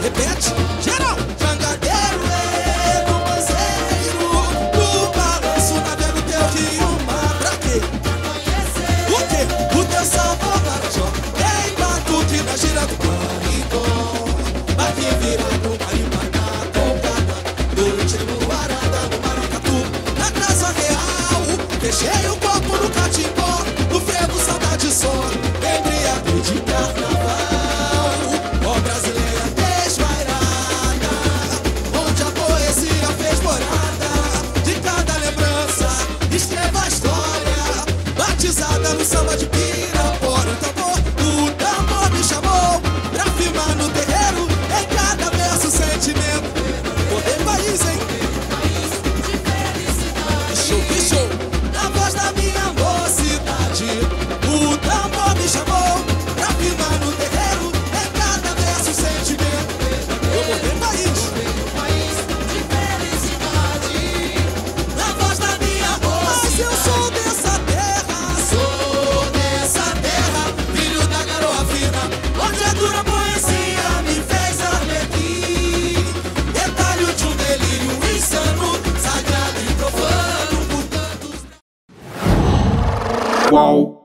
repete, geral. Jangadeiro é companheiro do balanço tá na velha teu de mar pra quê? O que O teu sabor para Jó. Tem batuque na gira do panicó. Vai que vira No samba de Pirapora, então, o tambor o tambor me chamou Pra filmar no terreiro, em cada verso sentimento. Poder país, hein? País de felicidade Show, show whoa.